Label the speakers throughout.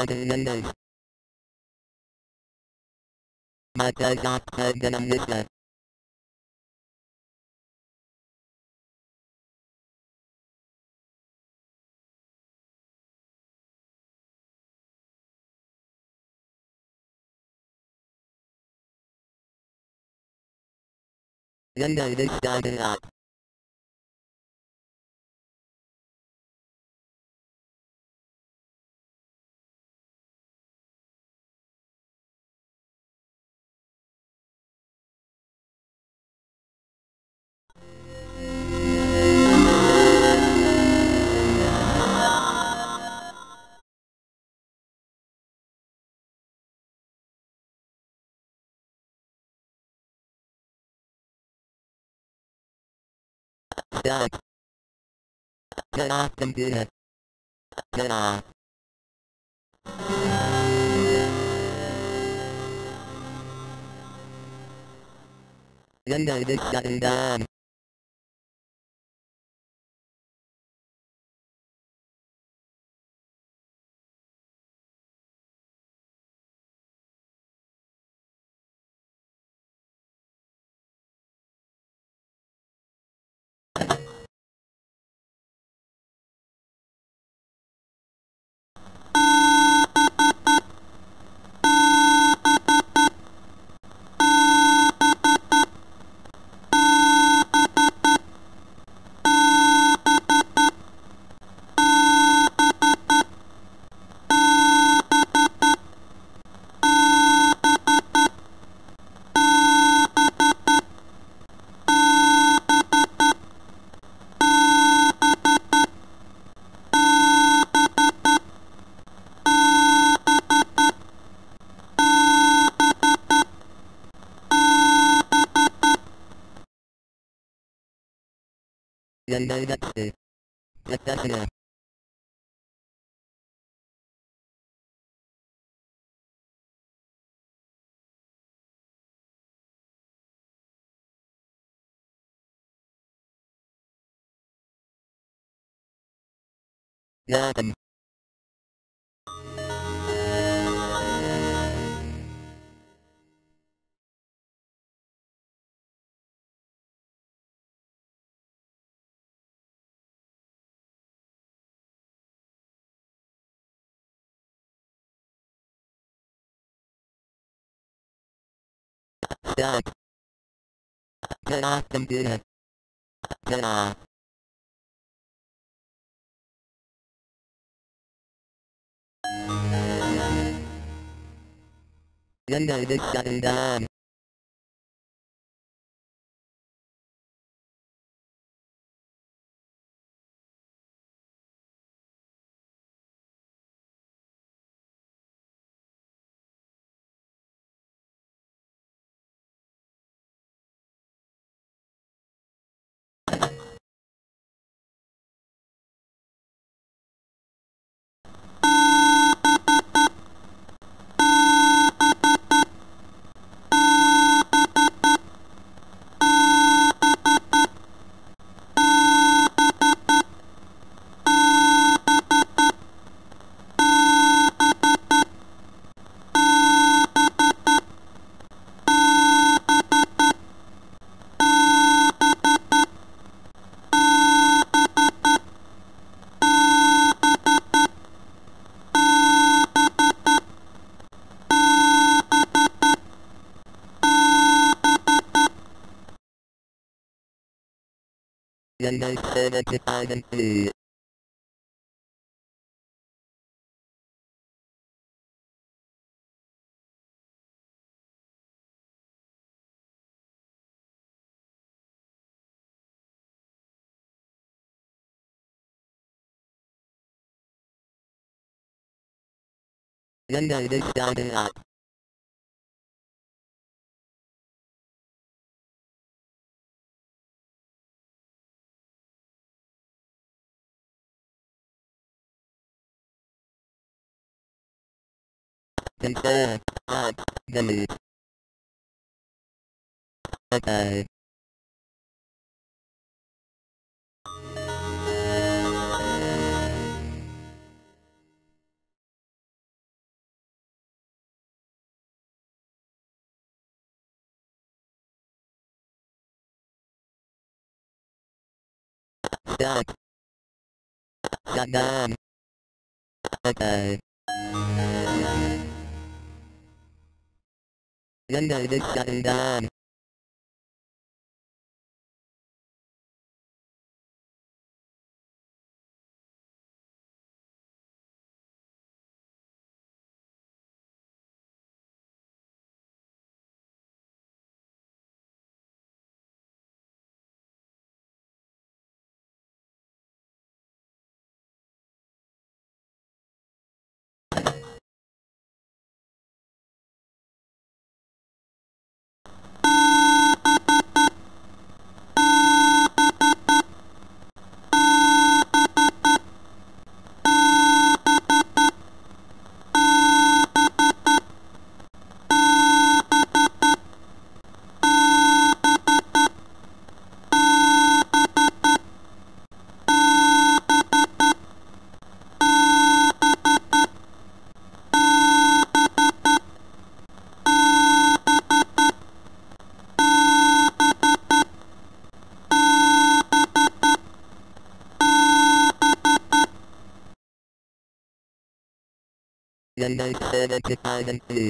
Speaker 1: aydınlandım. Mesaj attırdığınızı. Windows is starting up. Duck. Get off computer. Get off. Windows is shutting down. Windows XP. Professional. Nothing. Start. Get off computer. Get off. Windows is shutting down. 75 and B. United Sounding Up. Control, Alt, Delete. Okay. Stop. Shut down. Okay. Windows is shutting down. எனக்கு ஆனந்தி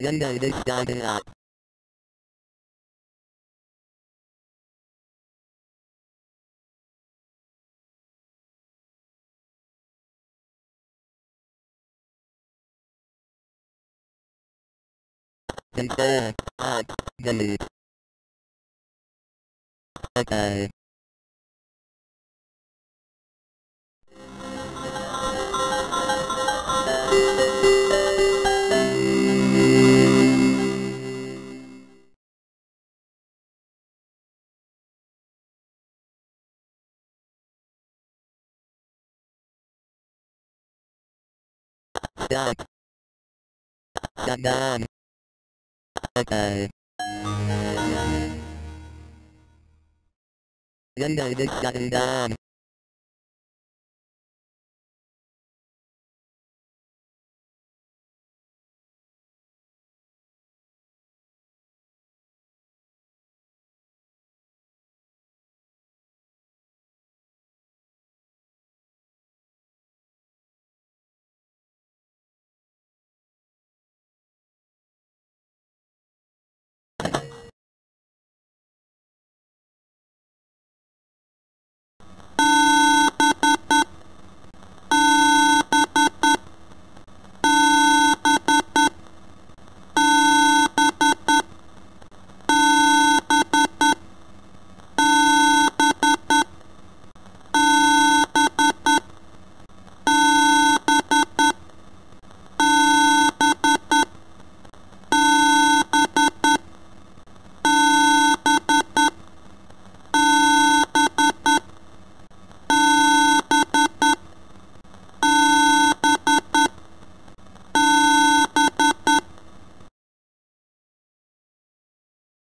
Speaker 1: என்ன இது start up Control, Alt, Delete. Okay. Stop. Shut Okay. Windows is shutting down.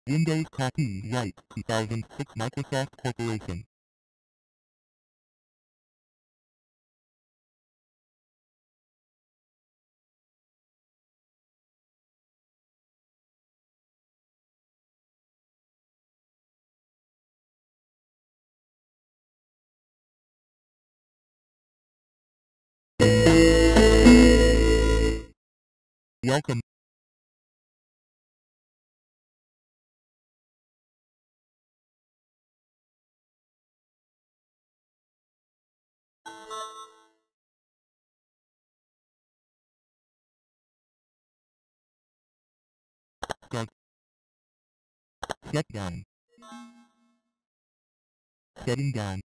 Speaker 1: Windows Copyright 2006 Microsoft Corporation. Welcome. Shut down. Shutting down.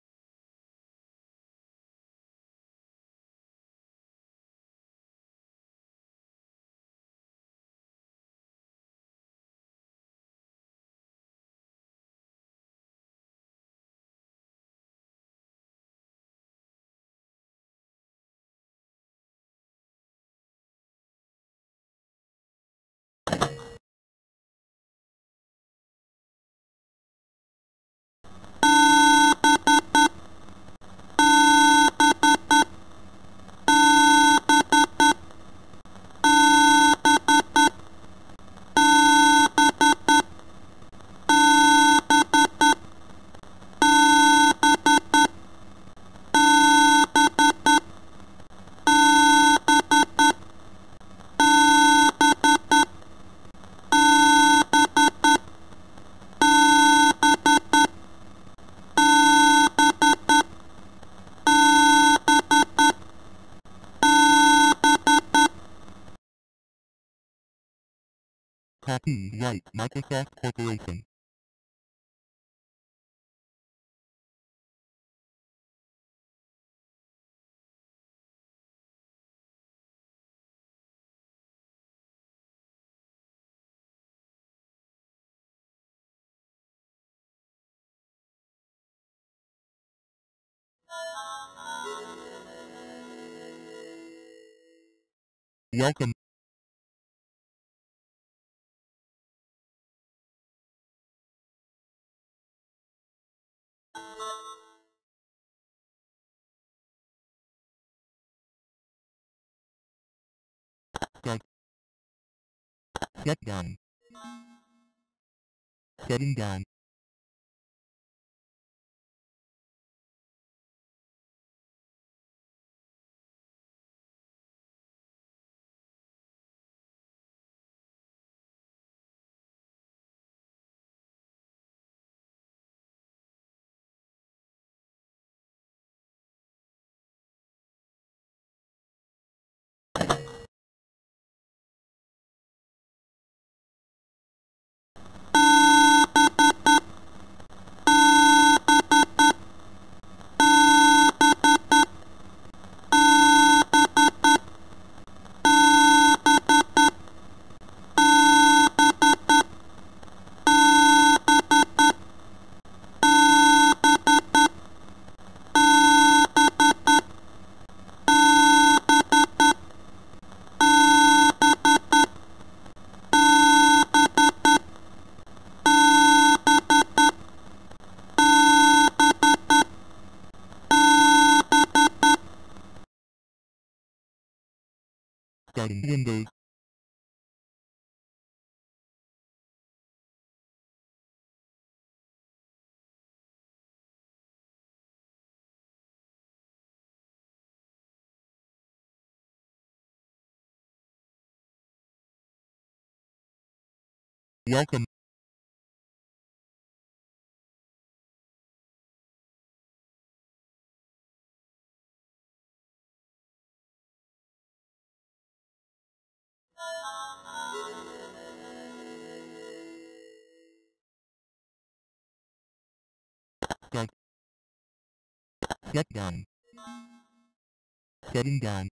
Speaker 1: Copy right Microsoft Corporation. Welcome. Shut down. Shutting down. Welcome. Shut down. Shutting down.